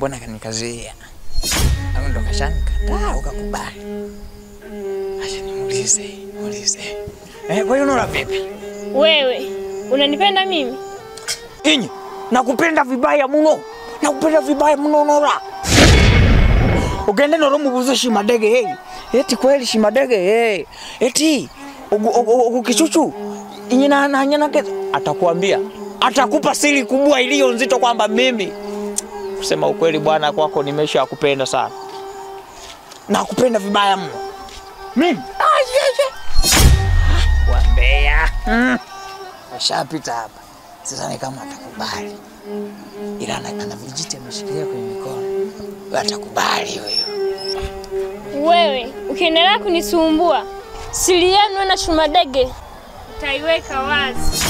mbona kanikazia? Au ndo kashanikataa ukakubali? Acha nimuulize, nimuulize. Eh, kwa hiyo unaona vipi? Wewe unanipenda mimi? Inyi, nakupenda vibaya mno. Nakupenda vibaya mno Nora. Ugende Nora mubuze shimadege hey. Eti kweli shimadege hey. Eti ugu- ugu- ugu kichuchu inyi na na nyana ke atakwambia atakupa siri kubwa iliyo nzito kwamba mimi kusema ukweli bwana kwako nimesha kupenda sana. Nakupenda vibaya mno. Mimi ah, yeah, yeah. Wambea. Mm. ashapita hapa. Sasa ni kama atakubali, ila ana vijiti ameshikilia kwenye mikono, atakubali huyo. Wewe ukiendelea kunisumbua, siri yenu na Shumadege utaiweka wazi.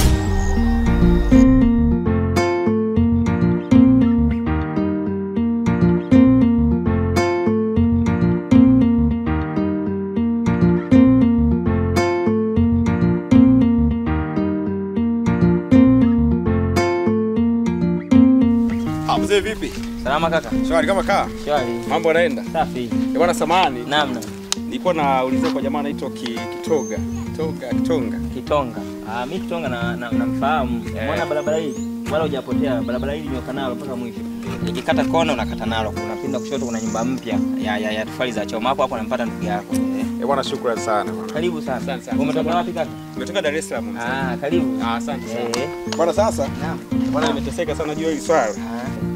Mzee vipi? Salama kaka. Shwari kama kaa. Shwari. Mambo yanaenda? Safi. Eh, bwana samani. Naam naam. Nilikuwa naulizia kwa jamaa anaitwa Ki- Kitoga. Kitoga, Kitonga. Kitonga. Ah, mimi Kitonga na namfahamu. na- Mbona Eh. Barabara hii wala hujapotea. Barabara hii nyoka nalo mpaka mwisho. Nikikata kona unakata nalo. Unapinda kushoto kuna nyumba mpya ya ya, ya tofali za choma. Hapo hapo nampata ndugu yako. Eh. Eh, bwana shukrani sana bwana. Karibu sana. Asante sana. Umetoka wapi kaka? Umetoka Dar es Salaam. Ah, karibu. Ah, asante sana. Eh. Bwana sasa, Naam. bwana nimeteseka sana juu ya hili swala. Ah.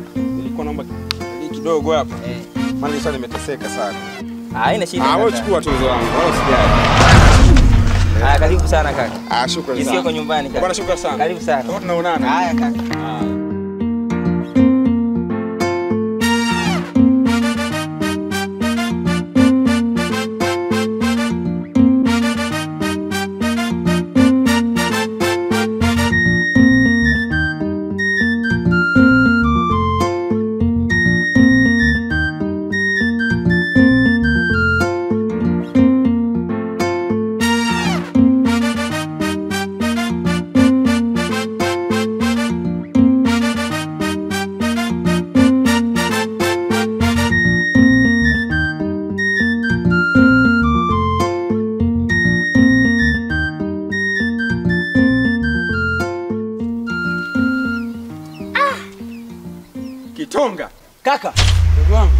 Nilikuwa naomba kidogo hapa. Eh. Maana nisha nimeteseka sana. Ah, haina shida. Ah, wewe chukua tuzo wangu. Wala usijali. Ah, karibu sana kaka. Ah, shukrani Jisikie sana. kwa nyumbani kaka. Bwana shukrani sana. Karibu sana. Tunaonana. Haya kaka. Ah. Kaka, Ndugu wangu.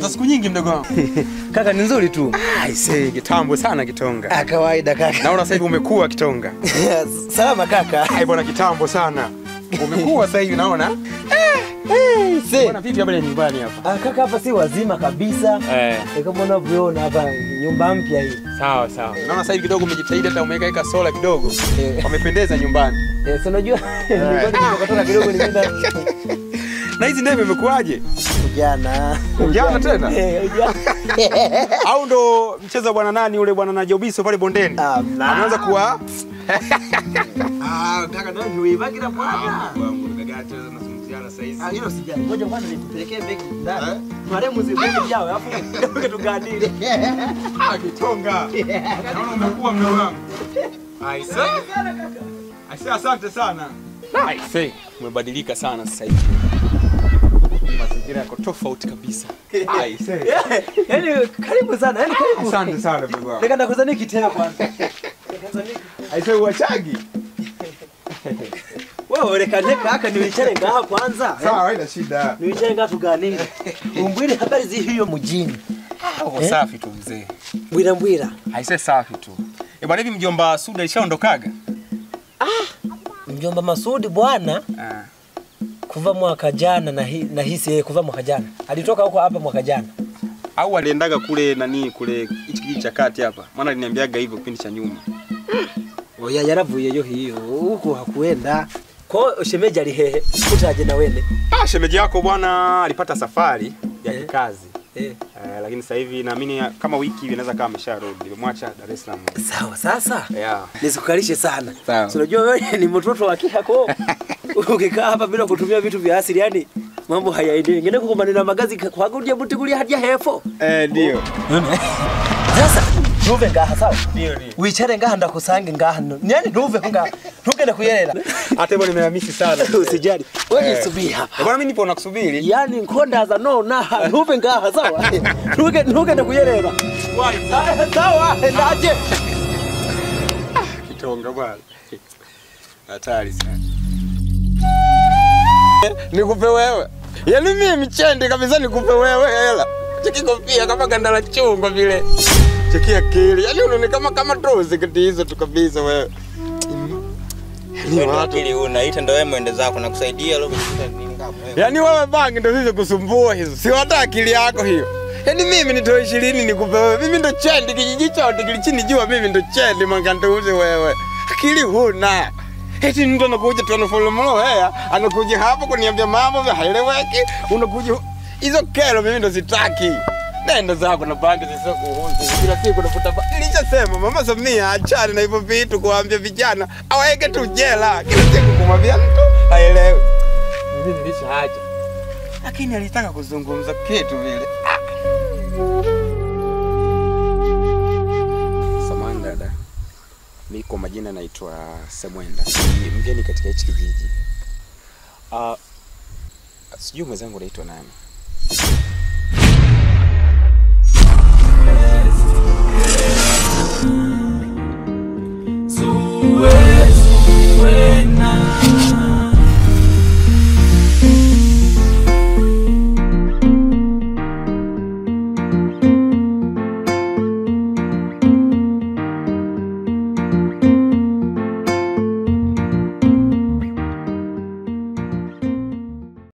Za siku nyingi mdogo wangu. kaka ni nzuri tu. Aisee, kitambo sana Kitonga. Ah, kawaida kaka. Naona sasa hivi umekuwa Kitonga. Salama kaka. Ai bwana, kitambo sana. Umekuwa sasa hivi naona. Bwana vipi nyumbani hapa? Ah, kaka hapa si wazima kabisa. Eh, Eh, Kama unavyoona hapa nyumba mpya hii. sawa sawa. Naona sasa hivi kidogo umejitahidi hata umeweka weka sola kidogo. Eh. Wamependeza nyumbani. Eh, si unajua nilikuwa nimetoka kidogo nimeenda Na hizi ndevu imekuwaje? Ujana. Ujana tena? Eh, ujana. Au ndo mchezo wa bwana nani ule bwana Najobiso pale bondeni? Ah, kuwa Ah, kaka ndio huibaki na bwana. Ah, hilo sijali. Ngoja kwanza nikupelekee begi ndani. Maremu zibegi jao alafu ndio tugadili. Ah, Kitonga. Naona umekuwa mdogo wangu. Aise. Aise, asante sana. Aise, umebadilika sana sasa hivi. Mazingira yako tofauti kabisa. Aise. Yaani karibu sana. Yaani karibu. Asante sana mdogo wangu. Nikaenda nakuzani kitena kwanza. Aise, uachagi. Wewe onekane kaka niwicare ngaha kwanza. Sawa, haina shida. Niwicare ngaha tuganire. Umbwire habari zi hiyo mjini. Uko safi tu mzee. Mbwira mbwira. Haise safi tu. E bwana hivi mjomba Suda ishaondokaga? Mjomba Masudi bwana Ah. kuva mwaka jana na hi, na hisi yeye kuva mwaka jana. Alitoka huko hapa mwaka jana. Au aliendaga kule nani kule hichi kijiji cha kati hapa. Maana aliniambiaga hivyo kipindi cha nyuma. Oya yaravuyeyo hiyo. Huko hakuenda. Ko shemeji alihehe. Kutaje na wende. Ah, shemeji yako bwana alipata safari ya Eh. kikazi. Eh. Eh, lakini sasa hivi naamini kama wiki hivi inaweza kama amesharudi. Nimemwacha Dar es Salaam. Sawa sasa. Yeah. Nisikukalishe sana. Sawa. Unajua wewe ni mtoto wa kihako. Ukikaa hapa bila kutumia vitu vya asili yani mambo hayaendi. Ngine kukomana na magazi kwa kudia buti kulia hadia hefo. Eh, ndio. Sasa ntuve ngaha sawa wicare ngaha ndakusange ngaha no yani ntuve ngaha ntugende kuyerera Hata hivyo nimehamisi sana. usijali wewe subiri hapa Eh, Bwana mimi nipo nakusubiri. yani nkondaza nona ntuve ngaha sawa ntuge ntugende kuyerera wai sawa ndaje Kitonga bwana. Hatari sana. Nikupe wewe. yani mimi chende kabisa nikupe wewe hela. Cheki kofia kama ganda la chungwa vile. Cheki akili. Yaani unaona kama kama trozi kati hizo tu kabisa wewe. Ni watu. Akili unaita ndio wewe mwende zako na kusaidia leo nini kama wewe. Yaani wewe bangi ndio hizo kusumbua hizo. Si hata akili yako hiyo. Yaani mimi nitoe ishirini nikupe wewe. Mimi ndo chendi kijiji chote kilichini jua mimi ndo chendi manganduzi wewe. Akili huna. Eti mtu anakuja tu anafollow mlo haya, anakuja hapo kuniambia mambo vya haeleweki, unakuja hizo kero mimi ndo sitaki. Nenda zako na bangi zisizo kuhusu. Kila siku nafuta ba- Nilishasema Mama Samia achane na hivyo vitu kuambia vijana aweke tu jela. Kila siku kumwambia mtu aelewe. Mimi nilishaacha. Lakini alitaka kuzungumza kitu vile. Samahani dada. Mimi kwa majina naitwa Semwenda. Ni mgeni katika hichi kijiji. Uh, sijui mwenzangu naitwa nani.